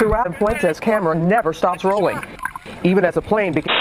Throughout, Adam Fuentes' camera never stops rolling, even as a plane begins.